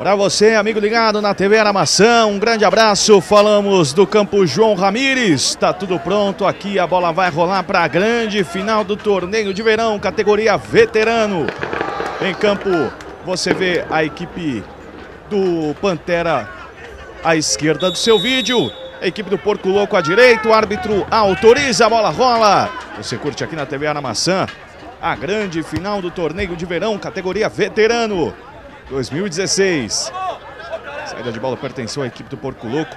Para você, amigo ligado na TV Aramação, um grande abraço. Falamos do campo João Ramires. Está tudo pronto aqui. A bola vai rolar para a grande final do torneio de verão, categoria veterano. Em campo, você vê a equipe do Pantera à esquerda do seu vídeo. A equipe do Porco Louco à direita. O árbitro autoriza, a bola rola. Você curte aqui na TV Aramação a grande final do torneio de verão, categoria veterano. 2016. Saída de bola pertenceu à equipe do Porco Louco,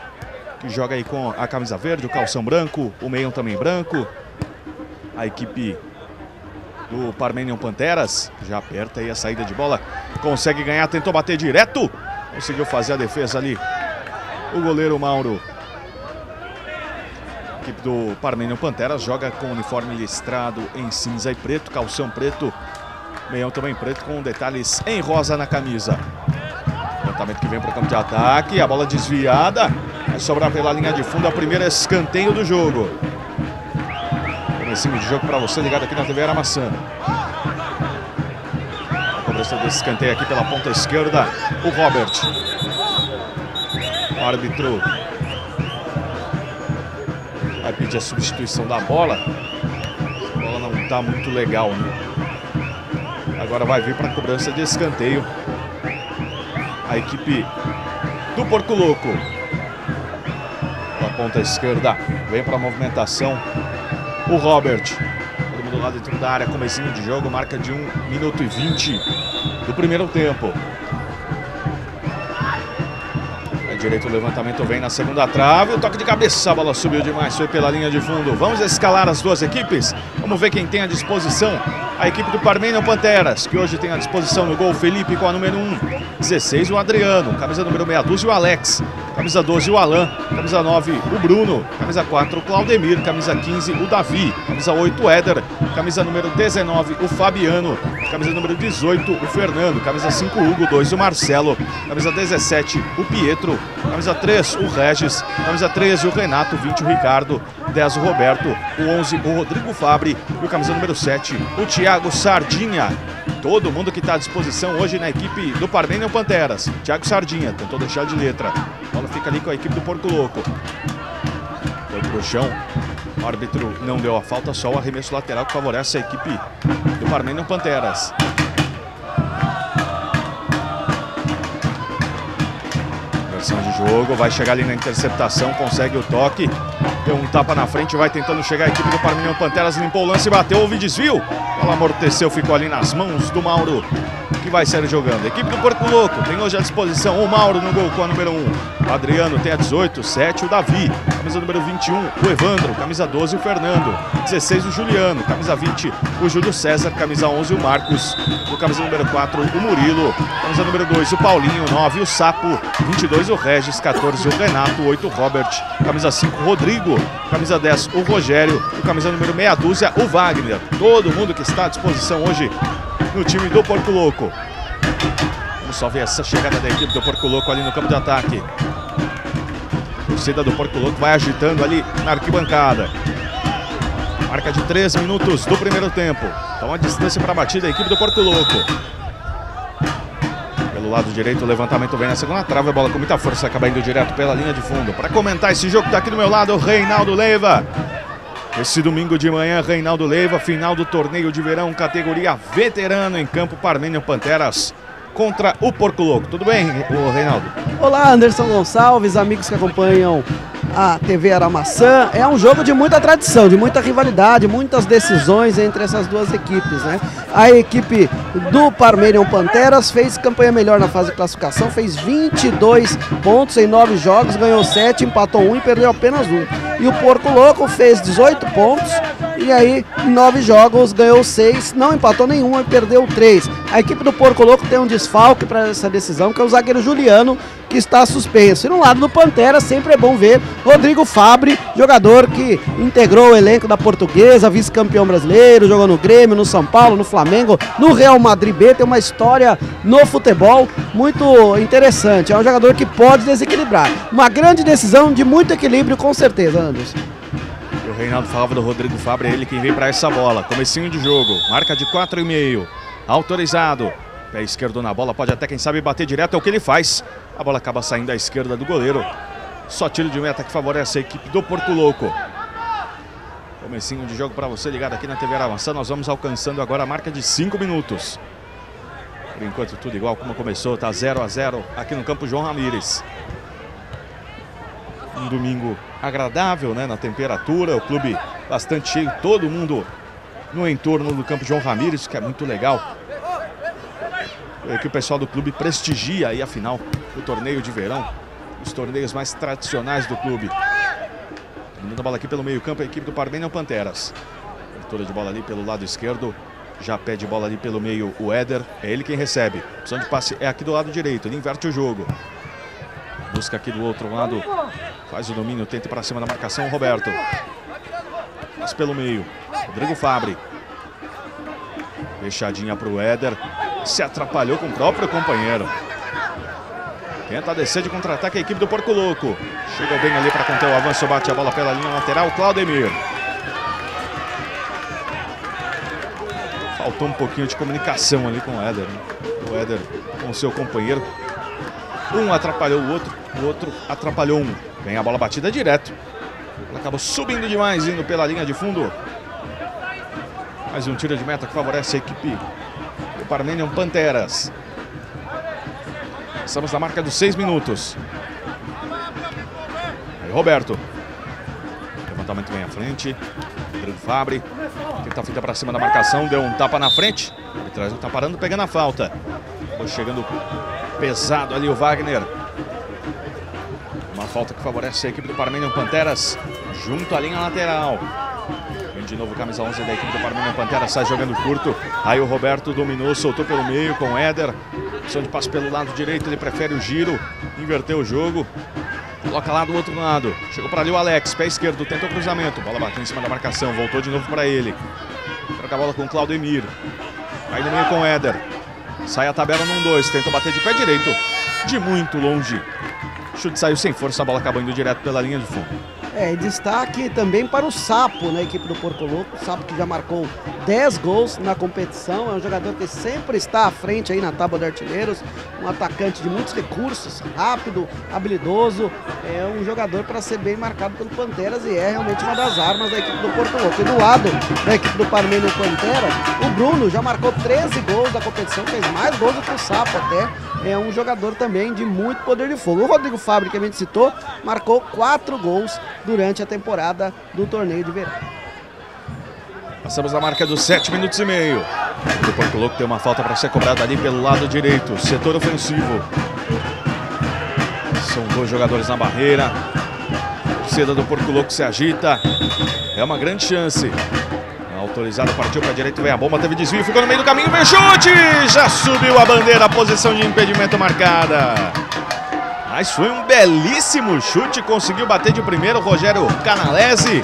que joga aí com a camisa verde, o calção branco, o meião também branco. A equipe do Parmenion Panteras já aperta aí a saída de bola, consegue ganhar, tentou bater direto, conseguiu fazer a defesa ali. O goleiro Mauro. Equipe do Parmenion Panteras joga com uniforme listrado em cinza e preto, calção preto, Meião também preto com detalhes em rosa na camisa. Levantamento que vem para o campo de ataque. A bola desviada. Vai sobrar pela linha de fundo a primeira escanteio do jogo. Comecinho de jogo para você ligado aqui na TV Aramaçã. A cobrança desse escanteio aqui pela ponta esquerda. O Robert. O árbitro vai pedir a substituição da bola. A bola não está muito legal, né? Agora vai vir para a cobrança de escanteio. A equipe do Porco Louco. a ponta esquerda. Vem para a movimentação. O Robert. Todo mundo lá dentro da área. Comecinho de jogo. Marca de 1 minuto e 20 do primeiro tempo. É direito o levantamento vem na segunda trave. O toque de cabeça. A bola subiu demais. Foi pela linha de fundo. Vamos escalar as duas equipes. Vamos ver quem tem à disposição a equipe do Parmenion Panteras, que hoje tem à disposição no gol Felipe com a número 1, 16 o Adriano, camisa número meia dúzia o Alex, camisa 12 o Alan, camisa 9 o Bruno, camisa 4 o Claudemir, camisa 15 o Davi, camisa 8 o Éder, camisa número 19 o Fabiano, camisa número 18 o Fernando, camisa 5 o Hugo, 2 o Marcelo, camisa 17 o Pietro, camisa 3 o Regis, camisa 13 o Renato, 20 o Ricardo, 10 o Roberto, o 11 o Rodrigo Fabre e o camisa número 7 o Thiago Sardinha. Todo mundo que está à disposição hoje na equipe do Parmenion Panteras. Thiago Sardinha tentou deixar de letra. A bola fica ali com a equipe do Porco Louco. Foi pro chão. O árbitro não deu a falta, só o arremesso lateral que favorece a equipe do Parmenion Panteras. Versão de jogo, vai chegar ali na interceptação, consegue o toque. Deu um tapa na frente, vai tentando chegar a equipe do Parmenion Panteras, limpou o lance, bateu, houve desvio. Ela amorteceu, ficou ali nas mãos do Mauro, vai sair jogando. Equipe do Porco Louco tem hoje à disposição o Mauro no gol com a número 1. O Adriano tem a 18, 7 o Davi. Camisa número 21, o Evandro. Camisa 12, o Fernando. 16, o Juliano. Camisa 20, o Júlio César. Camisa 11, o Marcos. O camisa número 4, o Murilo. Camisa número 2, o Paulinho. 9, o Sapo. 22, o Regis. 14, o Renato. 8, o Robert. Camisa 5, o Rodrigo. Camisa 10, o Rogério. O camisa número meia dúzia, o Wagner. Todo mundo que está à disposição hoje no time do Porco Louco. Vamos só ver essa chegada da equipe do Porco Louco ali no campo de ataque. A torcida do Porco Louco vai agitando ali na arquibancada. Marca de 3 minutos do primeiro tempo. Então a distância para a batida da equipe do Porco Louco. Pelo lado direito, o levantamento vem na segunda trave. A bola com muita força acaba indo direto pela linha de fundo. Para comentar esse jogo, está aqui do meu lado o Reinaldo Leiva. Esse domingo de manhã, Reinaldo Leiva, final do torneio de verão, categoria veterano em campo Parmênio Panteras contra o Porco Louco. Tudo bem, Reinaldo? Olá, Anderson Gonçalves, amigos que acompanham a TV Aramaçã. É um jogo de muita tradição, de muita rivalidade, muitas decisões entre essas duas equipes, né? A equipe do Parmenion Panteras fez campanha melhor na fase de classificação, fez 22 pontos em 9 jogos, ganhou 7, empatou 1 e perdeu apenas 1. E o Porco Louco fez 18 pontos e aí, em 9 jogos, ganhou 6, não empatou nenhum e perdeu 3. A equipe do Porco Louco tem um desfalque para essa decisão, que é o zagueiro Juliano, que está suspenso. E no lado do Pantera, sempre é bom ver Rodrigo Fabre, jogador que integrou o elenco da Portuguesa, vice-campeão brasileiro, jogou no Grêmio, no São Paulo, no Flamengo, no Real Madrid B, tem uma história no futebol muito interessante. É um jogador que pode desequilibrar. Uma grande decisão de muito equilíbrio, com certeza, Anderson. O Reinaldo falava do Rodrigo Fabre, é ele quem vem para essa bola. Comecinho de jogo, marca de 4,5. Autorizado. Pé esquerdo na bola, pode até quem sabe bater direto, é o que ele faz. A bola acaba saindo à esquerda do goleiro. Só tiro de meta que favorece a equipe do Porco Louco. Comecinho de jogo para você ligado aqui na TV Aravançã. Nós vamos alcançando agora a marca de 5 minutos. Por enquanto tudo igual como começou, tá 0 a 0 aqui no campo João Ramires. Um domingo agradável, né, na temperatura, o clube bastante cheio, todo mundo no entorno do campo João Ramires, que é muito legal. É que o pessoal do clube prestigia aí a final do torneio de verão, os torneios mais tradicionais do clube. Manda a bola aqui pelo meio-campo a equipe do Parmenion Panteras. Abertura de bola ali pelo lado esquerdo. Já pede bola ali pelo meio o Éder. É ele quem recebe. Opção de passe é aqui do lado direito. Ele inverte o jogo. Busca aqui do outro lado. Faz o domínio, tenta para cima da marcação Roberto. Passe pelo meio. Rodrigo Fabre. Fechadinha para o Éder. Se atrapalhou com o próprio companheiro. Tenta descer de contra-ataque a equipe do Porco Louco. Chegou bem ali para conter o avanço, bate a bola pela linha lateral, Claudemir. Faltou um pouquinho de comunicação ali com o Éder. Né? O Éder com seu companheiro. Um atrapalhou o outro, o outro atrapalhou um. Vem a bola batida direto. Ela acabou subindo demais, indo pela linha de fundo. Mais um tiro de meta que favorece a equipe Parmenion Panteras. Estamos na marca dos seis minutos. Aí, Roberto. Levantamento vem à frente. Rodrigo Fabre. Tenta feita para cima da marcação. Deu um tapa na frente. Ele traz tá parando, pegando a falta. Foi chegando pesado ali o Wagner. Uma falta que favorece a equipe do Parmenion Panteras. Junto à linha lateral. De novo camisa 11 da equipe do Parmenion Panteras. Sai jogando curto. Aí o Roberto dominou, soltou pelo meio com o Éder. Opção de passe pelo lado direito, ele prefere o giro, inverteu o jogo. Coloca lá do outro lado. Chegou para ali o Alex, pé esquerdo, tentou o cruzamento. Bola bateu em cima da marcação, voltou de novo para ele. Troca a bola com o Claudio Emir. Vai no meio com o Éder. Sai a tabela num 2, tentou bater de pé direito. De muito longe. Chute saiu sem força, a bola acabou indo direto pela linha de fundo. É, destaque também para o Sapo, na né, equipe do Porco Louco. O Sapo que já marcou 10 gols na competição. É um jogador que sempre está à frente aí na tábua de artilheiros. Um atacante de muitos recursos, rápido, habilidoso. É um jogador para ser bem marcado pelo Panteras e é realmente uma das armas da equipe do Porco Louco. E do lado da equipe do Parmeiro Pantera, o Bruno já marcou 13 gols na competição, fez mais gols do que o Sapo até é um jogador também de muito poder de fogo. O Rodrigo Fábio, que a gente citou, marcou quatro gols durante a temporada do torneio de verão. Passamos a marca dos sete minutos e meio. O Porto Louco tem uma falta para ser cobrada ali pelo lado direito, setor ofensivo. São dois jogadores na barreira. A torcida do Porto Louco se agita. É uma grande chance. Autorizado, partiu para a direita, vem a bomba, teve desvio, ficou no meio do caminho, vem chute! Já subiu a bandeira, posição de impedimento marcada. Mas foi um belíssimo chute, conseguiu bater de primeiro Rogério Canalese.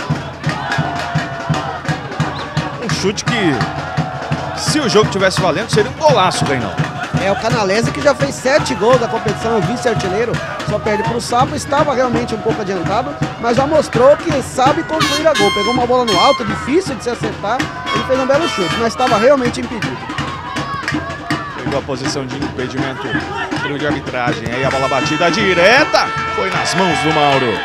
Chute que, se o jogo tivesse valendo, seria um golaço, Reinaldo. É o Canalese que já fez sete gols da competição, o vice-artilheiro, só perde para o Sapo, estava realmente um pouco adiantado, mas já mostrou que sabe concluir a gol. Pegou uma bola no alto, difícil de se acertar, ele fez um belo chute, mas estava realmente impedido. Pegou a posição de impedimento trio de arbitragem, aí a bola batida direta, foi nas mãos do Mauro.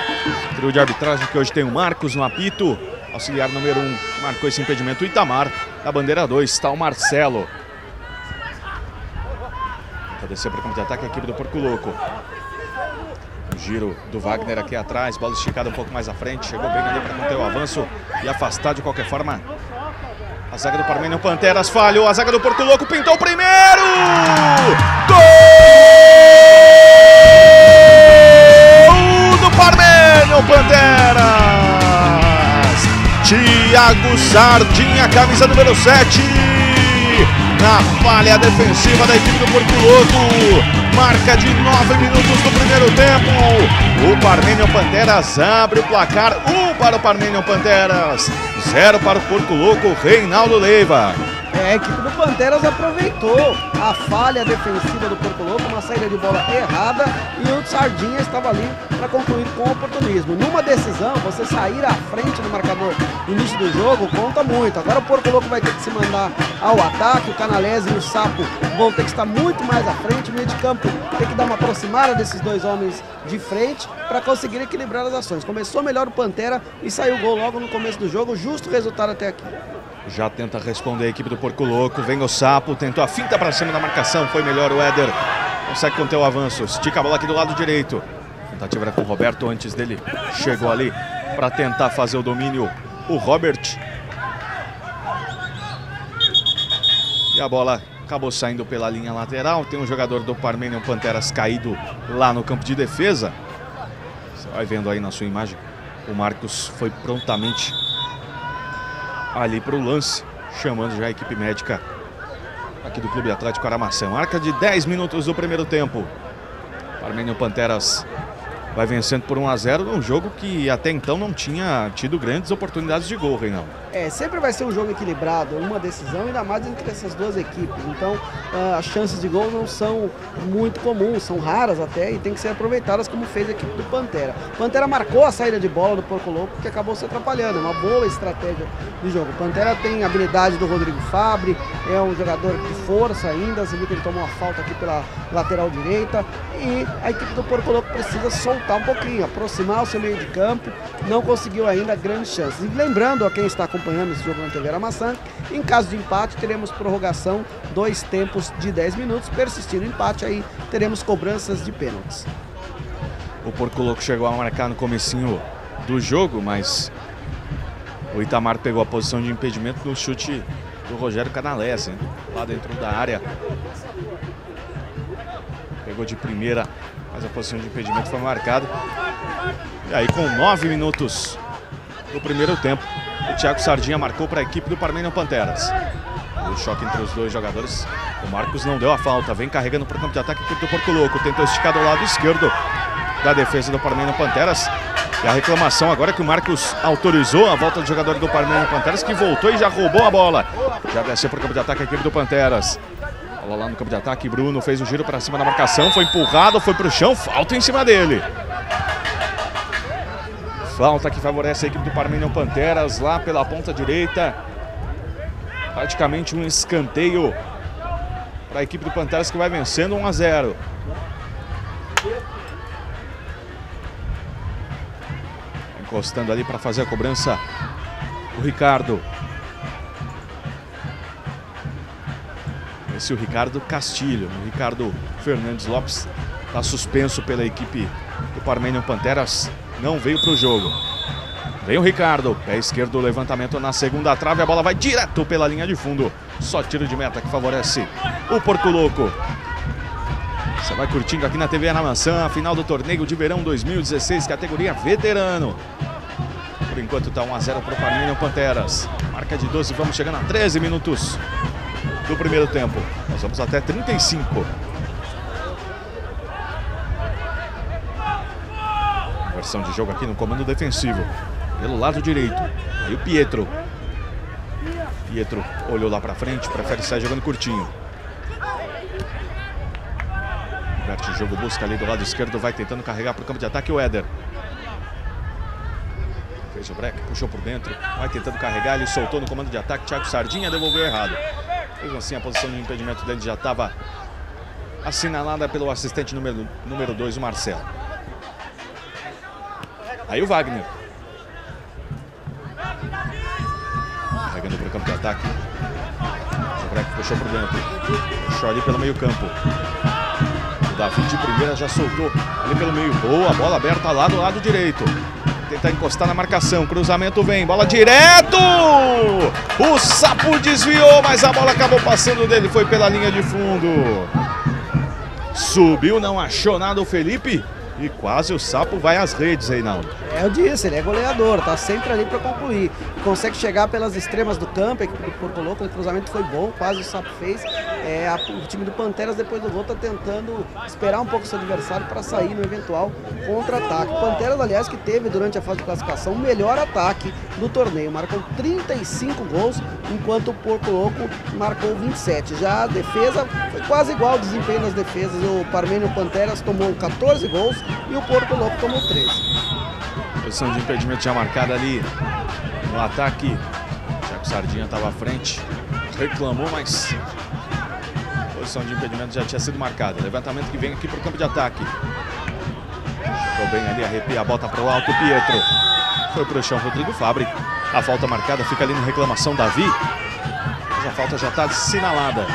Trio de arbitragem que hoje tem o Marcos no apito, auxiliar número 1, um, marcou esse impedimento Itamar, na bandeira 2 está o Marcelo. Tenta descer para o ataque a equipe do Porco Louco. O giro do Wagner aqui atrás, bola esticada um pouco mais à frente. Chegou bem ali para manter o avanço e afastar de qualquer forma. A zaga do Parmênio Panteras falhou. A zaga do Porco Louco pintou o primeiro! Gol do Parmênio Panteras! Tiago Sardinha, camisa número 7 na falha defensiva da equipe do Porto Louco. Marca de 9 minutos do primeiro tempo. O Parmenion Panteras abre o placar. 1 um para o Parmenion Panteras, 0 para o Porto Louco, Reinaldo Leiva. A equipe do Panteras aproveitou a falha defensiva do Porto Louco, uma saída de bola errada e o Sardinha estava ali para concluir com oportunismo. Numa decisão, você sair à frente no marcador no início do jogo conta muito. Agora o Porto Louco vai ter que se mandar ao ataque, o Canalese e o Sapo vão ter que estar muito mais à frente, o meio de campo tem que dar uma aproximada desses dois homens de frente para conseguir equilibrar as ações. Começou melhor o Pantera e saiu o gol logo no começo do jogo, justo resultado até aqui. Já tenta responder a equipe do Porco Louco. Vem o Sapo, tentou a finta para cima da marcação. Foi melhor o Éder. Consegue conter o avanço. Estica a bola aqui do lado direito. Tentativa era com o Roberto antes dele. Chegou ali para tentar fazer o domínio. O Robert. E a bola acabou saindo pela linha lateral. Tem um jogador do Parmenion Panteras caído lá no campo de defesa. Você vai vendo aí na sua imagem. O Marcos foi prontamente ali para o lance, chamando já a equipe médica aqui do Clube Atlético Aramação. Marca de 10 minutos do primeiro tempo. Parmênio Panteras vai vencendo por 1 a 0 num jogo que até então não tinha tido grandes oportunidades de gol, Reinaldo. É, sempre vai ser um jogo equilibrado, uma decisão, ainda mais entre essas duas equipes. Então, uh, as chances de gol não são muito comuns, são raras até e tem que ser aproveitadas como fez a equipe do Pantera. Pantera marcou a saída de bola do Porco Louco, que acabou se atrapalhando. É uma boa estratégia de jogo. Pantera tem habilidade do Rodrigo Fabre, é um jogador de força ainda. Você viu que ele tomou uma falta aqui pela lateral direita. E a equipe do Porco Louco precisa soltar um pouquinho, aproximar o seu meio de campo. Não conseguiu ainda grandes chances. E lembrando a quem está acompanhando acompanhando esse jogo na TV Aramaçã. Em caso de empate, teremos prorrogação, dois tempos de 10 minutos. Persistindo o empate, aí teremos cobranças de pênaltis. O Porco Louco chegou a marcar no comecinho do jogo, mas o Itamar pegou a posição de impedimento no chute do Rogério Canalés, hein? lá dentro da área. Pegou de primeira, mas a posição de impedimento foi marcada. E aí, com nove minutos do primeiro tempo, o Thiago Sardinha marcou para a equipe do Parmenion Panteras. O choque entre os dois jogadores. O Marcos não deu a falta. Vem carregando para o campo de ataque equipe do Porco Louco. Tentou esticar do lado esquerdo da defesa do Parmenion Panteras. E a reclamação agora é que o Marcos autorizou a volta do jogador do Parmenion Panteras, que voltou e já roubou a bola. Já desceu para o campo de ataque a equipe do Panteras. Bola lá no campo de ataque. Bruno fez o giro para cima da marcação. Foi empurrado, foi para o chão. Falta em cima dele. Falta que favorece a equipe do Parmenion Panteras lá pela ponta direita. Praticamente um escanteio para a equipe do Panteras que vai vencendo 1 a 0. Encostando ali para fazer a cobrança o Ricardo. Esse é o Ricardo Castilho. O Ricardo Fernandes Lopes está suspenso pela equipe do Parmenion Panteras não veio para o jogo. Vem o Ricardo, pé esquerdo, levantamento na segunda trave, a bola vai direto pela linha de fundo. Só tiro de meta que favorece o Porco Louco. Você vai curtindo aqui na TV na Maçã, a final do torneio de verão 2016, categoria veterano. Por enquanto está 1 a 0 para o Parmenion Panteras. Marca de 12, vamos chegando a 13 minutos do primeiro tempo. Nós vamos até 35. De jogo aqui no comando defensivo. Pelo lado direito. Aí o Pietro. Pietro olhou lá para frente, prefere sair jogando curtinho. Inverte o jogo, busca ali do lado esquerdo, vai tentando carregar para o campo de ataque o Éder. Fez o break, puxou por dentro, vai tentando carregar, ele soltou no comando de ataque, Thiago Sardinha devolveu errado. Mesmo assim, a posição de impedimento dele já estava assinalada pelo assistente número 2, número dois, o Marcelo. Aí o Wagner. Carregando para o campo de ataque. Zobrek puxou por dentro. Puxou ali pelo meio campo. O Davi de primeira já soltou ali pelo meio. Boa, bola aberta lá do lado direito. Tentar encostar na marcação. Cruzamento vem. Bola direto! O Sapo desviou, mas a bola acabou passando dele. Foi pela linha de fundo. Subiu, não achou nada o Felipe. E quase o sapo vai às redes, Reinaldo. É, eu disse, ele é goleador, tá sempre ali para concluir. Consegue chegar pelas extremas do campo, a equipe do Porto Louco, o cruzamento foi bom, quase o sapo fez. É, a, o time do Panteras, depois do gol, está tentando esperar um pouco seu adversário para sair no eventual contra-ataque. Panteras, aliás, que teve durante a fase de classificação o melhor ataque do torneio. Marcou 35 gols, enquanto o Porto Louco marcou 27. Já a defesa foi quase igual o desempenho das defesas. O Parmênio Panteras tomou 14 gols e o Porto Louco tomou 13. Posição de impedimento já marcada ali no ataque. Já que o Sardinha estava à frente. Reclamou, mas posição de impedimento já tinha sido marcada. Levantamento que vem aqui para o campo de ataque. Ficou bem ali, arrepia a bota para o alto, Pietro. Foi para o chão, Rodrigo Fabre. A falta marcada fica ali na reclamação, Davi. Mas a falta já está assinalada.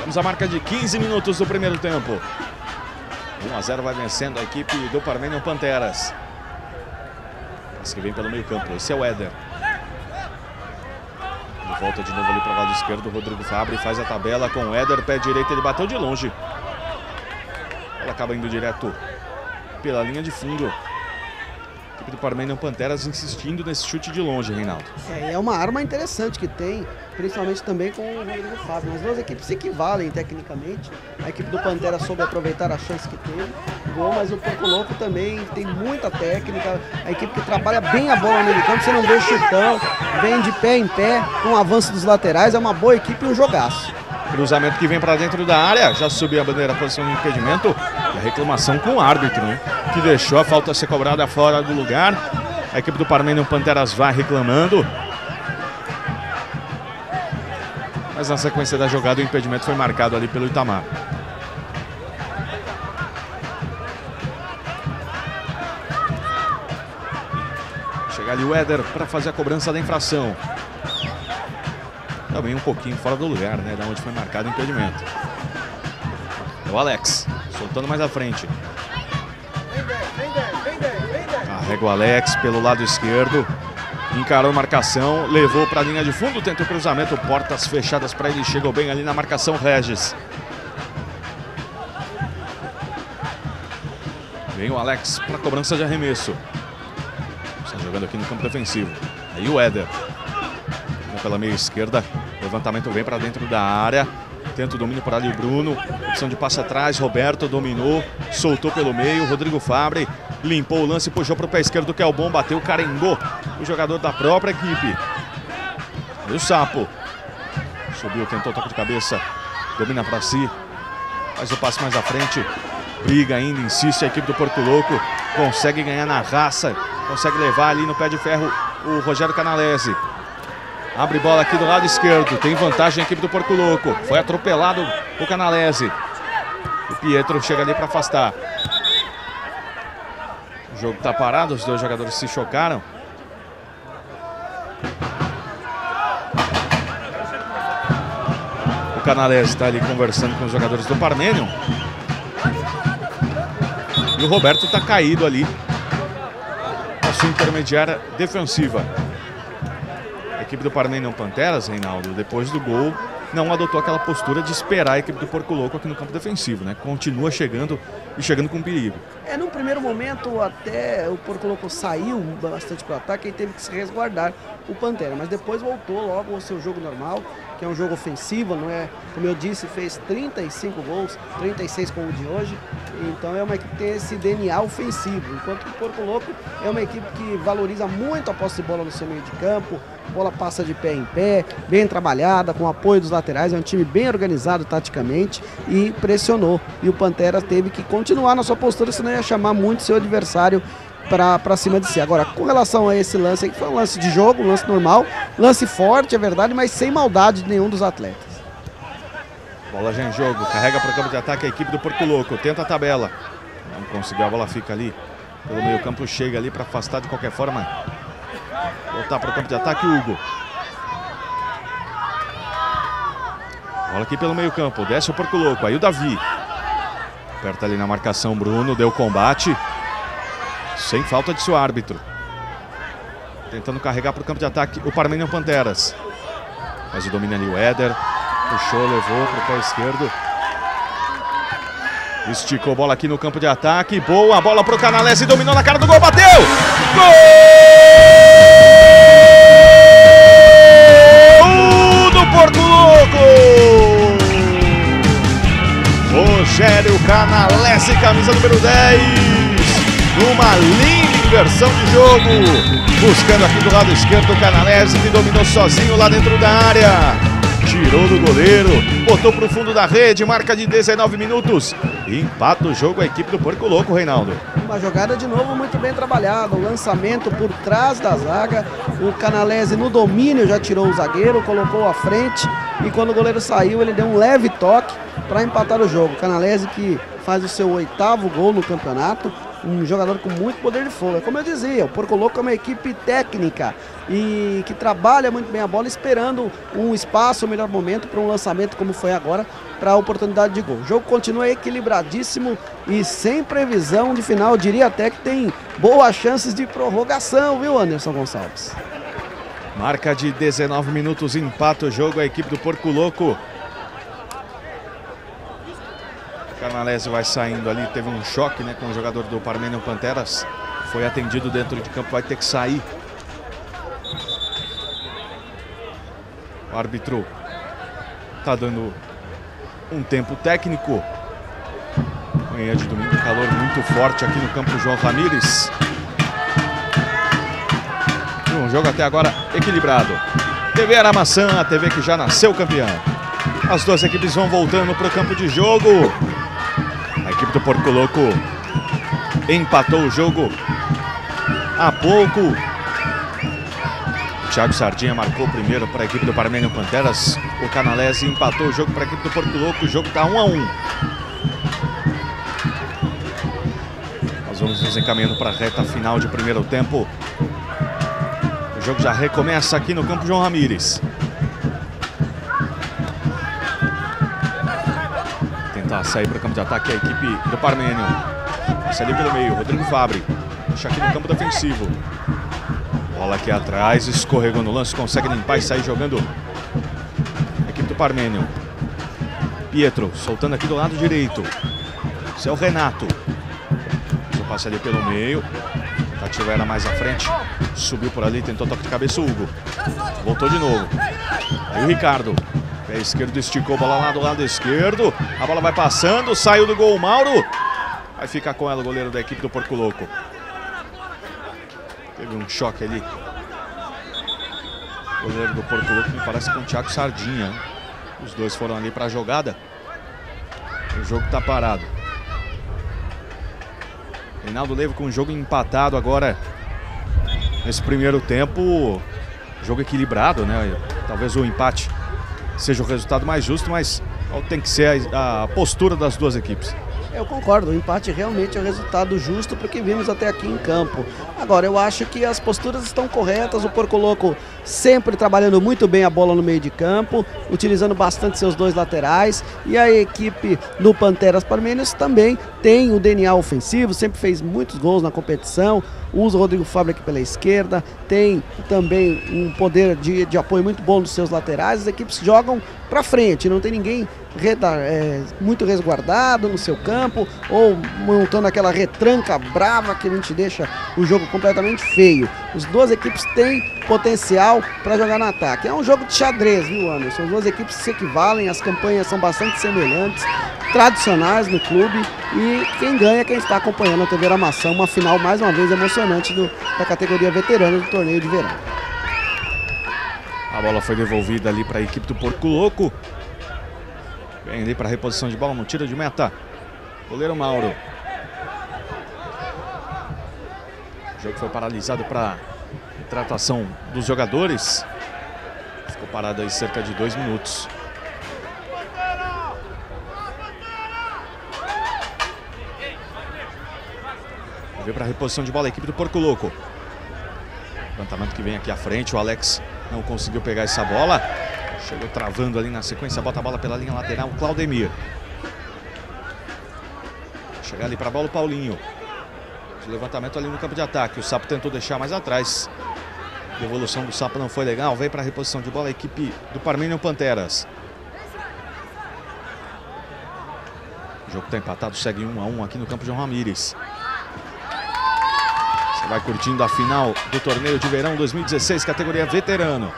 Temos a marca de 15 minutos do primeiro tempo. 1 a 0 vai vencendo a equipe do Parmenion Panteras. Que vem pelo meio campo. Esse é o Éder. Ele volta de novo ali para o lado esquerdo. Rodrigo Fabre faz a tabela com o Éder. Pé direito, ele bateu de longe. Ela acaba indo direto pela linha de fundo. Equipe do Parmenion Panteras insistindo nesse chute de longe, Reinaldo. É, é uma arma interessante que tem, principalmente também com o Rodrigo Fábio. As duas equipes se equivalem tecnicamente. A equipe do Pantera soube aproveitar a chance que teve, gol, mas o Porto Louco também tem muita técnica. A equipe que trabalha bem a bola no meio campo, você não vê chutão, vem de pé em pé, com o avanço dos laterais. É uma boa equipe e um jogaço. Cruzamento que vem para dentro da área, já subiu a bandeira, posição de impedimento. E a reclamação com o árbitro, né? Que deixou a falta ser cobrada fora do lugar. A equipe do Parmenion Panteras vai reclamando. Mas na sequência da jogada o impedimento foi marcado ali pelo Itamar. Chega ali o Éder para fazer a cobrança da infração. Também um pouquinho fora do lugar, né? Da onde foi marcado o impedimento. É o Alex, soltando mais à frente. Carrega o Alex pelo lado esquerdo. Encarou a marcação, levou para a linha de fundo, tenta o cruzamento, portas fechadas para ele, chegou bem ali na marcação Regis. Vem o Alex para cobrança de arremesso. Está jogando aqui no campo defensivo. Aí o Éder. Pela meia esquerda. Levantamento vem para dentro da área. Tenta o domínio por ali o Bruno. Opção de passe atrás. Roberto dominou. Soltou pelo meio. Rodrigo Fabre limpou o lance, puxou para o pé esquerdo, que é o bom, bateu, carimbou o jogador da própria equipe. E o Sapo. Subiu, tentou toque de cabeça, domina para si, faz o passe mais à frente, briga ainda, insiste a equipe do Porto Louco, consegue ganhar na raça, consegue levar ali no pé de ferro o Rogério Canalese. Abre bola aqui do lado esquerdo, tem vantagem a equipe do Porto Louco, foi atropelado o Canalese. O Pietro chega ali para afastar. O jogo está parado, os dois jogadores se chocaram. O Canales está ali conversando com os jogadores do Parmenion. E o Roberto está caído ali na sua intermediária defensiva. A equipe do Parmenion Panteras, Reinaldo, depois do gol, não adotou aquela postura de esperar a equipe do Porco Louco aqui no campo defensivo, né? Continua chegando e chegando com perigo. É, num primeiro momento até o Porco Louco saiu bastante para o ataque e teve que se resguardar o Pantera, mas depois voltou logo ao seu jogo normal, que é um jogo ofensivo, não é? Como eu disse, fez 35 gols, 36 como o de hoje, então é uma equipe que tem esse DNA ofensivo, enquanto que o Porco Louco é uma equipe que valoriza muito a posse de bola no seu meio de campo, bola passa de pé em pé, bem trabalhada, com apoio dos laterais, é um time bem organizado taticamente e pressionou. E o Pantera teve que continuar na sua postura, senão ia chamar muito seu adversário para cima de si. Agora, com relação a esse lance, que foi um lance de jogo, um lance normal, lance forte, é verdade, mas sem maldade de nenhum dos atletas. Bola já em jogo, carrega para o campo de ataque a equipe do Porto Louco, tenta a tabela. Não conseguiu, a bola fica ali pelo meio campo, chega ali para afastar de qualquer forma. Voltar para o campo de ataque, Hugo. Bola aqui pelo meio campo, desce o Porco Louco, aí o Davi. Aperta ali na marcação, Bruno, deu combate. Sem falta de seu árbitro. Tentando carregar para o campo de ataque o Parmenion Panteras. Mas o domínio ali o Éder. Puxou, levou para o pé esquerdo. Esticou bola aqui no campo de ataque. Boa bola para o Canalese. Dominou na cara do gol. Bateu! Gol do Porco Louco! Rogério Canalese, camisa número 10. Numa linda inversão de jogo. Buscando aqui do lado esquerdo o Canalese, que dominou sozinho lá dentro da área. Tirou do goleiro, botou para o fundo da rede, marca de 19 minutos. Empata o jogo a equipe do Porco Louco, Reinaldo. Uma jogada de novo muito bem trabalhada. O lançamento por trás da zaga. O Canalese no domínio já tirou o zagueiro, colocou à frente. E quando o goleiro saiu, ele deu um leve toque para empatar o jogo. Canalese que faz o seu oitavo gol no campeonato um jogador com muito poder de fogo. É como eu dizia, o Porco Louco é uma equipe técnica e que trabalha muito bem a bola, esperando um espaço, um melhor momento para um lançamento como foi agora, para a oportunidade de gol. O jogo continua equilibradíssimo e sem previsão de final. Eu diria até que tem boas chances de prorrogação, viu, Anderson Gonçalves? Marca de 19 minutos, empata o jogo a equipe do Porco Louco. Canalese vai saindo ali, teve um choque né, com o jogador do Parmenion Panteras. Foi atendido dentro de campo, vai ter que sair. O árbitro está dando um tempo técnico. Manhã de domingo, calor muito forte aqui no campo João Ramires. Um jogo até agora equilibrado. TV Aramaçã, a TV que já nasceu campeã. As duas equipes vão voltando para o campo de jogo. Equipe do Porco Louco empatou o jogo há pouco. Thiago Sardinha marcou primeiro para a equipe do Parmênio Panteras. O Canalese empatou o jogo para a equipe do Porco Louco. O jogo está 1 a 1. Nós vamos nos encaminhando para a reta final de primeiro tempo. O jogo já recomeça aqui no campo João Ramires. Sair para o campo de ataque a equipe do Parmênio. Ali pelo meio, Rodrigo Fabre. Deixa aqui no campo defensivo. Bola aqui atrás, escorregou no lance, consegue limpar e sair jogando. A equipe do Parmênio. Pietro, soltando aqui do lado direito. Esse é o Renato. Passa ali pelo meio. Tentativa era mais à frente. Subiu por ali, tentou toque de cabeça o Hugo. Voltou de novo. Aí o Ricardo. Pé esquerdo esticou, bola lá do lado esquerdo. A bola vai passando, saiu do gol o Mauro. Vai ficar com ela o goleiro da equipe do Porco Louco. Teve um choque ali. O goleiro do Porco Louco me parece com o Thiago Sardinha. Os dois foram ali para a jogada. O jogo está parado. Reinaldo Levo com o jogo empatado agora. Nesse primeiro tempo, jogo equilibrado, né? Talvez o empate seja o resultado mais justo, mas tem que ser a, a postura das duas equipes. Eu concordo, o empate realmente é o resultado justo porque vimos até aqui em campo. Agora, eu acho que as posturas estão corretas, o Porco Louco sempre trabalhando muito bem a bola no meio de campo, utilizando bastante seus dois laterais, e a equipe do Panteras Parmênios também tem o DNA ofensivo, sempre fez muitos gols na competição, usa o Rodrigo Fábio aqui pela esquerda, tem também um poder de, de apoio muito bom dos seus laterais, as equipes jogam para frente, não tem ninguém é, muito resguardado no seu campo ou montando aquela retranca brava que a gente deixa o jogo completamente feio. As duas equipes têm potencial para jogar no ataque. É um jogo de xadrez, viu, Anderson? As duas equipes se equivalem, as campanhas são bastante semelhantes, tradicionais no clube e quem ganha é quem está acompanhando a TV Aramação, uma final mais uma vez emocionante do, da categoria veterana do torneio de verão. A bola foi devolvida ali para a equipe do Porco Louco. Vem ali para reposição de bola no tiro de meta. Goleiro Mauro. O jogo foi paralisado para tratação dos jogadores. Ficou parado aí cerca de dois minutos. Veio para a reposição de bola a equipe do Porco Louco. Levantamento que vem aqui à frente. O Alex não conseguiu pegar essa bola. Chegou travando ali na sequência. Bota a bola pela linha lateral. Claudemir. Chegar ali para a bola o Paulinho. O levantamento ali no campo de ataque. O Sapo tentou deixar mais atrás. Devolução do Sapo não foi legal. Vem para a reposição de bola a equipe do Parmenion Panteras. O jogo está empatado. Segue 1 um a 1 um aqui no campo de João Ramires. vai curtindo a final do torneio de verão 2016, categoria veterano.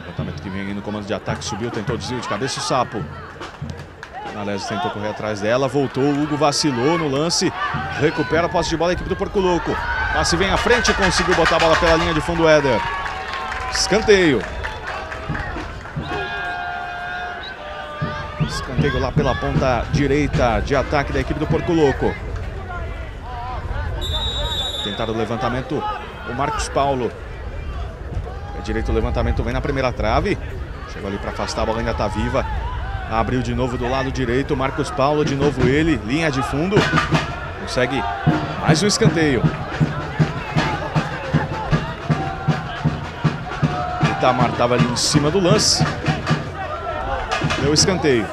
Levantamento que vem no comando de ataque, subiu, tentou desvio de cabeça o Sapo. Canalese tentou correr atrás dela, voltou, o Hugo vacilou no lance, recupera a posse de bola a equipe do Porco Louco. Passe vem à frente, conseguiu botar a bola pela linha de fundo, Éder. Escanteio. Escanteio lá pela ponta direita de ataque da equipe do Porco Louco. Tentaram o levantamento o Marcos Paulo. É direito o levantamento, vem na primeira trave. Chegou ali para afastar, a bola ainda está viva. Abriu de novo do lado direito, Marcos Paulo, de novo ele, linha de fundo. Consegue mais um escanteio. Itamar estava ali em cima do lance. Deu escanteio.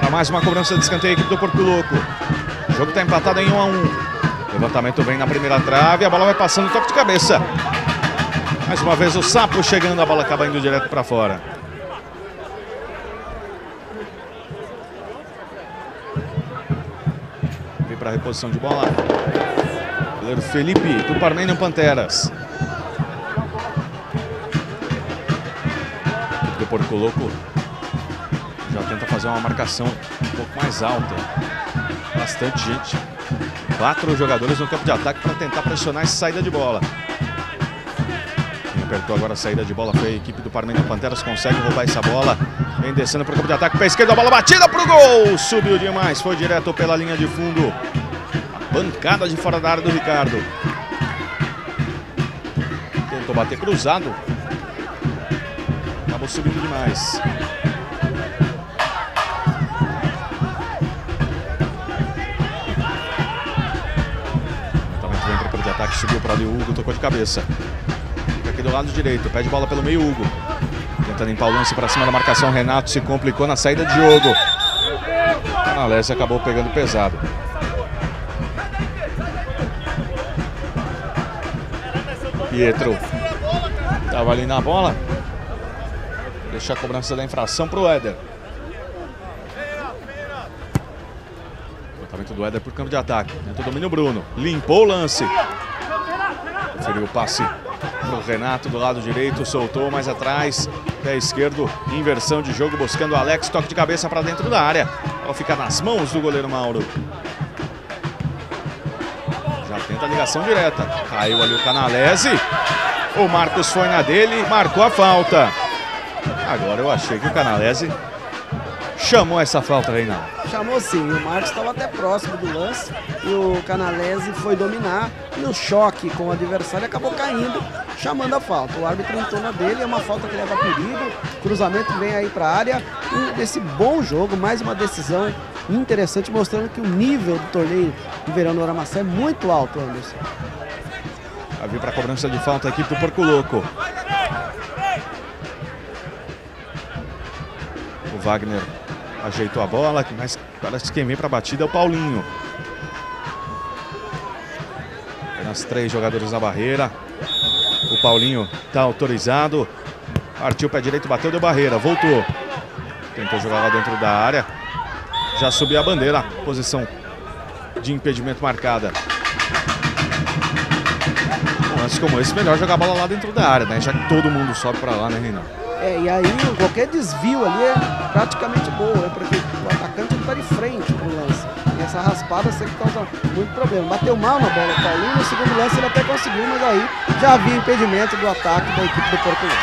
Para mais uma cobrança de escanteio equipe do Porto Louco. O jogo está empatado em 1 a 1. Levantamento vem na primeira trave, a bola vai passando toque de cabeça. Mais uma vez o Sapo chegando, a bola acaba indo direto para fora. Vem para a reposição de bola. Goleiro Felipe do Parmenion Panteras. Do Porco Louco já tenta fazer uma marcação um pouco mais alta. Bastante gente. Quatro jogadores no campo de ataque para tentar pressionar essa saída de bola. Apertou agora a saída de bola foi a equipe do Parmenion Panteras. Consegue roubar essa bola. Vem descendo para o campo de ataque. Pé esquerdo, a bola batida para o gol. Subiu demais. Foi direto pela linha de fundo. Bancada de fora da área do Ricardo. Tentou bater cruzado. Acabou subindo demais. Levantamento vem para o de ataque, subiu para ali o Hugo, tocou de cabeça. Aqui do lado direito, pede bola pelo meio Hugo. Tenta limpar o lance para cima da marcação, Renato se complicou na saída de jogo. A Alessia acabou pegando pesado. Pietro estava ali na bola. Deixa a cobrança da infração para o Éder. Levantamento do Éder por campo de ataque. Tenta o domínio Bruno. Limpou o lance. Preferiu o passe para o Renato do lado direito. Soltou mais atrás. Pé esquerdo. Inversão de jogo buscando o Alex. Toque de cabeça para dentro da área. Vai ficar nas mãos do goleiro Mauro. Já tenta a ligação direta. Caiu ali o Canalese. O Marcos foi na dele, marcou a falta. Agora eu achei que o Canalese chamou essa falta, Reinaldo. Chamou sim, o Marcos estava até próximo do lance e o Canalese foi dominar e no choque com o adversário acabou caindo, chamando a falta. O árbitro entrou na dele, é uma falta que leva perigo, cruzamento vem aí para a área e desse bom jogo, mais uma decisão interessante, mostrando que o nível do torneio de verão do Aramacé é muito alto, Anderson. Vai vir para a cobrança de falta a equipe do Porco Louco. O Wagner ajeitou a bola, mas parece que quem vem para a batida é o Paulinho. Apenas três jogadores na barreira. O Paulinho está autorizado. Partiu pé direito, bateu, deu barreira, voltou. Tentou jogar lá dentro da área. Já subiu a bandeira, posição de impedimento marcada. Um como esse, melhor jogar a bola lá dentro da área, né? Já que todo mundo sobe para lá, né, Reinaldo? É, e aí qualquer desvio ali é praticamente boa, né? Porque o atacante está de frente pro lance. E essa raspada sempre causa muito problema. Bateu mal na bola o Paulinho, no segundo lance ele até conseguiu, mas aí já havia impedimento do ataque da equipe do Porto Louco.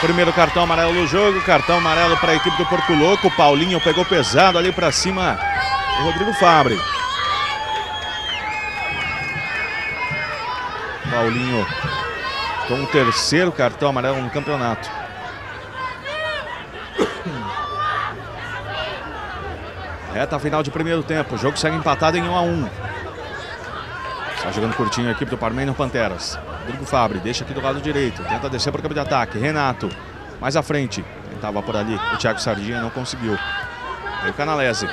Primeiro cartão amarelo no jogo, cartão amarelo para a equipe do Porco Louco. Paulinho pegou pesado ali para cima o Rodrigo Fabre. Paulinho com o terceiro cartão amarelo no campeonato. Reta final de primeiro tempo, o jogo segue empatado em 1 a 1. Está jogando curtinho a equipe do Parmeiro Panteras. Rodrigo Fabre deixa aqui do lado direito, tenta descer para o campo de ataque. Renato, mais à frente, tentava por ali. O Thiago Sardinha não conseguiu. Aí o Canalese.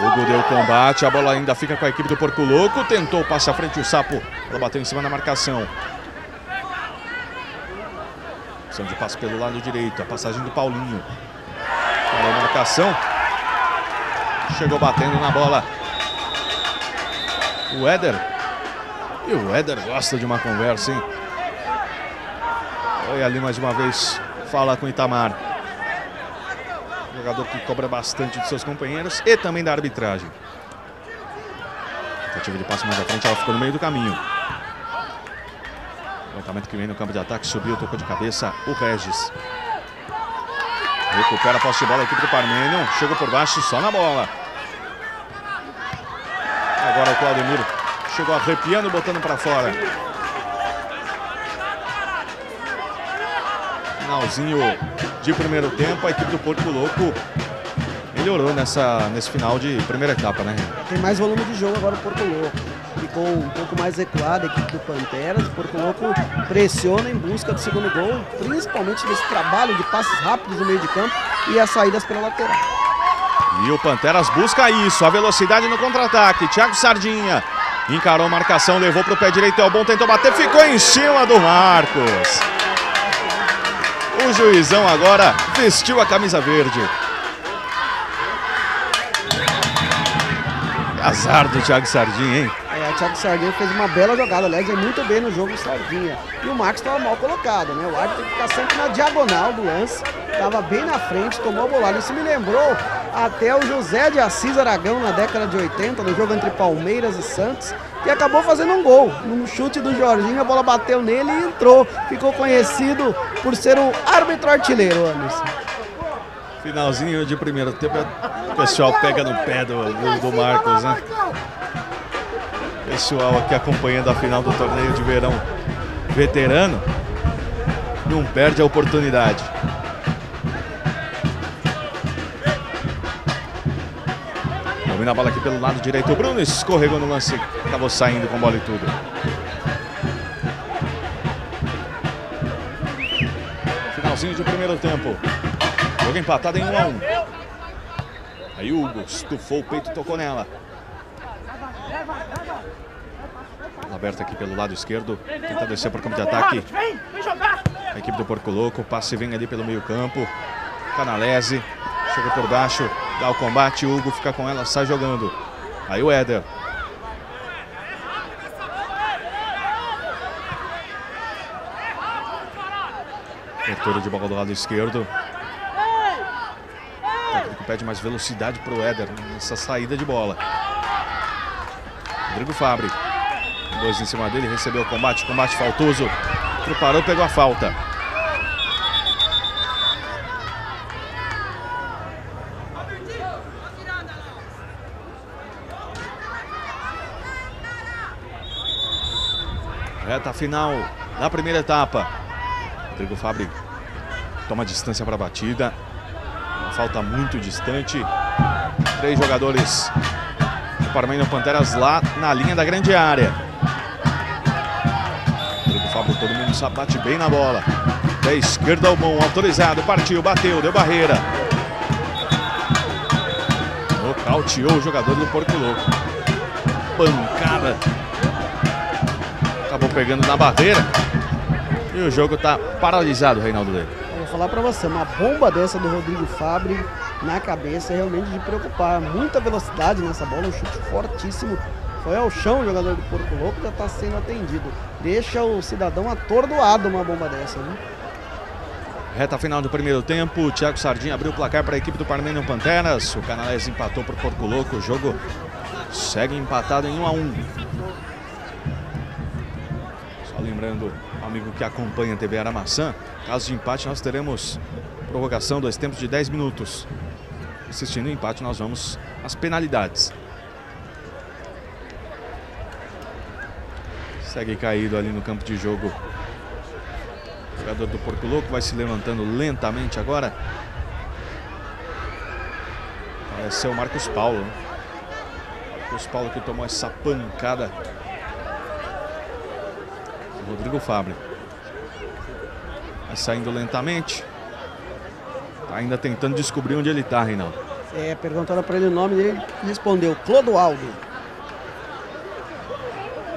Hugo deu combate, a bola ainda fica com a equipe do Porco Louco. Tentou o passe à frente, o Sapo. Ela bateu em cima da marcação. Ação de passe pelo lado direito, a passagem do Paulinho. Parou a marcação. Chegou batendo na bola. O Éder. E o Éder gosta de uma conversa, hein? Foi ali mais uma vez falar com o Itamar. Jogador que cobra bastante de seus companheiros e também da arbitragem. Tentativa de passe mais à frente, ela ficou no meio do caminho. Levantamento que vem no campo de ataque, subiu, tocou de cabeça o Regis. Recupera a posse de bola a equipe do Parmênio. Chegou por baixo, só na bola. Agora o Claudemiro chegou arrepiando, botando para fora. Finalzinho de primeiro tempo, a equipe do Porto Louco melhorou nessa, nesse final de primeira etapa, né? Tem mais volume de jogo agora o Porto Louco. Ficou um pouco mais recuado a equipe do Panteras. Porto Louco pressiona em busca do segundo gol, principalmente nesse trabalho de passes rápidos no meio de campo e as saídas pela lateral. E o Panteras busca isso, a velocidade no contra-ataque. Thiago Sardinha encarou a marcação, levou para o pé direito, é o bom, tentou bater, ficou em cima do Marcos. O juizão agora vestiu a camisa verde. Azar do Thiago Sardinha, hein? Thiago Sardinha fez uma bela jogada, aliás, é muito bem no jogo Sardinha. E o Marcos estava mal colocado, né? O árbitro tem que ficar sempre na diagonal do lance. Estava bem na frente, tomou a bolada. Isso me lembrou até o José de Assis Aragão na década de 80, no jogo entre Palmeiras e Santos, e acabou fazendo um gol. Num chute do Jorginho, a bola bateu nele e entrou. Ficou conhecido por ser o árbitro artilheiro, Anderson. Finalzinho de primeiro tempo, o pessoal pega no pé do, do, do Marcos, né? Pessoal aqui acompanhando a final do torneio de verão veterano, não perde a oportunidade. Domina a bola aqui pelo lado direito. O Bruno escorregou no lance, acabou saindo com bola e tudo. Finalzinho de primeiro tempo. Jogo empatado em 1 a 1. Aí Hugo estufou o peito e tocou nela. Aberta aqui pelo lado esquerdo. Tenta descer para o campo de ataque. A equipe do Porco Louco. Passe vem ali pelo meio campo. Canalese. Chega por baixo. Dá o combate. Hugo fica com ela. Sai jogando. Aí o Éder. Abertura de bola do lado esquerdo. O pede mais velocidade para o Éder nessa saída de bola. Rodrigo Fabre. Dois em cima dele, recebeu o combate, combate faltoso. Preparou, pegou a falta. Reta final da primeira etapa. Rodrigo Fabre toma distância para a batida. Uma falta muito distante. Três jogadores do Parmeiro Panteras lá na linha da grande área. Sabe, bate bem na bola. Da esquerda ao bom, autorizado, partiu, bateu, deu barreira. Nocauteou o jogador do Porco Louco. Pancada acabou pegando na barreira. E o jogo está paralisado, Reinaldo Leite. Vou falar para você, uma bomba dessa do Rodrigo Fabre na cabeça é realmente de preocupar. Muita velocidade nessa bola, um chute fortíssimo. Foi ao chão o jogador do Porco Louco já está sendo atendido. Deixa o cidadão atordoado uma bomba dessa, né? Reta final do primeiro tempo, Thiago Sardinha abriu o placar para a equipe do Parmenian Panteras. O Canalés empatou para o Porco Louco. O jogo segue empatado em 1 a 1. Só lembrando, amigo que acompanha a TV Aramaçã, caso de empate nós teremos prorrogação, dois tempos de 10 minutos. Assistindo o empate nós vamos às penalidades. Segue caído ali no campo de jogo. O jogador do Porco Louco vai se levantando lentamente agora. Parece ser o Marcos Paulo. Marcos Paulo que tomou essa pancada Rodrigo Fabre. Vai saindo lentamente. Tá ainda tentando descobrir onde ele está, Reinaldo. É, perguntaram para ele o nome dele, ele respondeu Clodoaldo.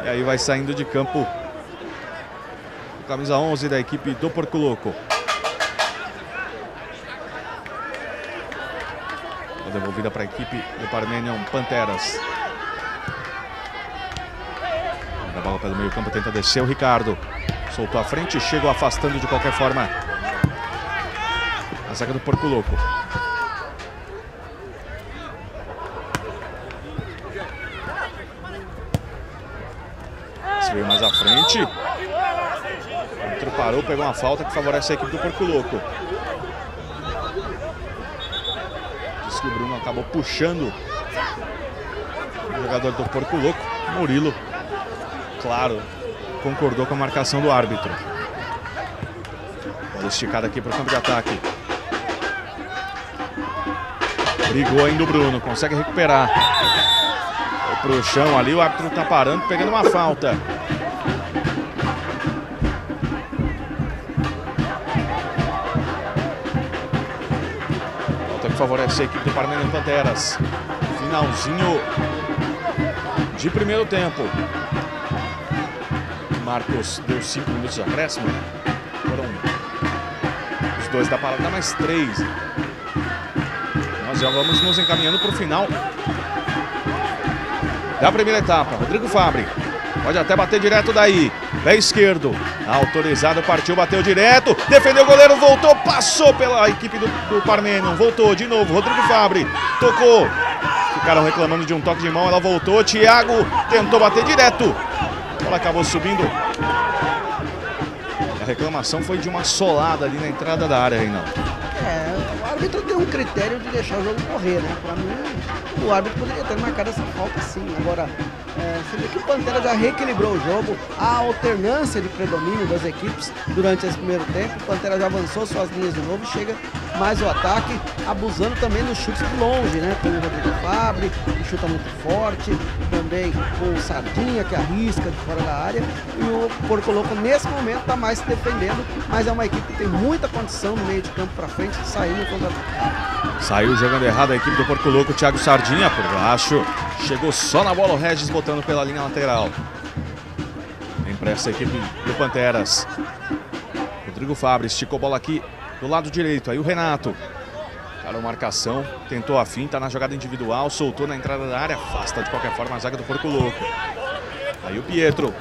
E aí vai saindo de campo o camisa 11 da equipe do Porco Louco. devolvida para a equipe do Parmenion Panteras. A bola pelo meio campo, tenta descer o Ricardo. Soltou a frente, chegou afastando de qualquer forma a zaga do Porco Louco. Veio mais à frente. O outro parou, pegou uma falta que favorece a equipe do Porco Louco. Diz que o Bruno acabou puxando o jogador do Porco Louco, Murilo. Claro, concordou com a marcação do árbitro. Bola esticada aqui para o campo de ataque. Brigou ainda o Bruno, consegue recuperar. Foi pro chão ali, o árbitro tá parando, pegando uma falta. Favorece a equipe do Parmeira Panteras. Finalzinho de primeiro tempo. Marcos deu cinco minutos de acréscimo. Foram os dois da parada, mais três. Nós já vamos nos encaminhando para o final da primeira etapa. Rodrigo Fabre pode até bater direto daí. Pé esquerdo, autorizado, partiu, bateu direto. Defendeu o goleiro, voltou, passou pela equipe do, do. Voltou de novo, Rodrigo Fabre tocou. Ficaram reclamando de um toque de mão, ela voltou. Thiago tentou bater direto. Ela acabou subindo. A reclamação foi de uma solada ali na entrada da área, Reinaldo. É, o árbitro tem um critério de deixar o jogo correr, né? Pra mim, o árbitro poderia ter marcado essa falta sim. Agora, é, você vê que o Pantera já reequilibrou o jogo, a alternância de predomínio das equipes durante esse primeiro tempo. O Pantera já avançou suas linhas de novo, chega mais o ataque, abusando também dos chutes de longe, né? Com o Rodrigo Fabre, que chuta muito forte, também com o Sardinha, que arrisca de fora da área. E o Porco Louco, nesse momento, está mais se defendendo, mas é uma equipe que tem muita condição no meio de campo para frente no contra-ataque. Saiu jogando errado a equipe do Porco Louco, Thiago Sardinha por baixo. Chegou só na bola o Regis botando pela linha lateral. Vem para essa equipe do Panteras. Rodrigo Fabre esticou a bola aqui do lado direito. Aí o Renato. Cara, marcação, tentou a finta na jogada individual, soltou na entrada da área, afasta de qualquer forma a zaga do Porco Louco. Aí o Pietro.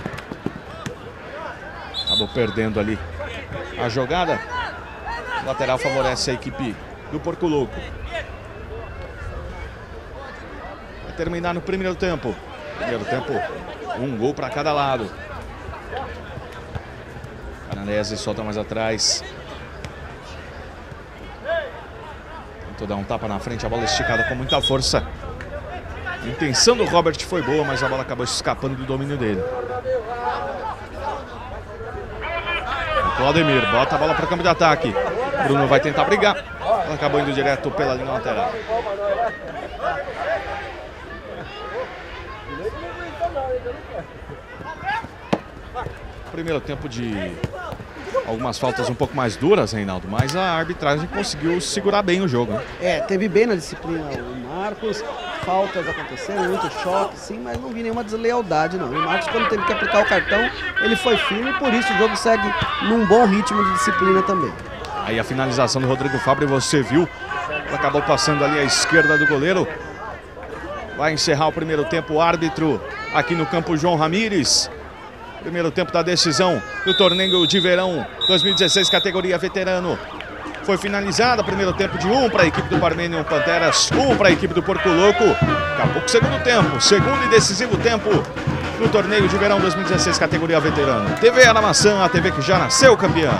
Acabou perdendo ali a jogada. O lateral favorece a equipe do Porco Louco. Vai terminar no primeiro tempo. Primeiro tempo, um gol para cada lado. Cananese solta mais atrás. Tentou dar um tapa na frente, a bola esticada com muita força. A intenção do Robert foi boa, mas a bola acabou escapando do domínio dele. O Claudemir bota a bola para o campo de ataque. Bruno vai tentar brigar. Ela acabou indo direto pela linha lateral. Primeiro tempo de algumas faltas um pouco mais duras, Reinaldo, mas a arbitragem conseguiu segurar bem o jogo. Né? É, teve bem na disciplina o Marcos, faltas aconteceram, muito choque, sim, mas não vi nenhuma deslealdade, não. O Marcos, quando teve que aplicar o cartão, ele foi firme, por isso o jogo segue num bom ritmo de disciplina também. Aí a finalização do Rodrigo Fabre, você viu, acabou passando ali à esquerda do goleiro. Vai encerrar o primeiro tempo o árbitro aqui no campo João Ramires. Primeiro tempo da decisão do torneio de verão 2016, categoria veterano. Foi finalizado o primeiro tempo de um para a equipe do Parmenion Panteras, um para a equipe do Porco Louco. Acabou o segundo tempo, segundo e decisivo tempo do torneio de verão 2016, categoria veterano. TV Maçã, a TV que já nasceu campeã.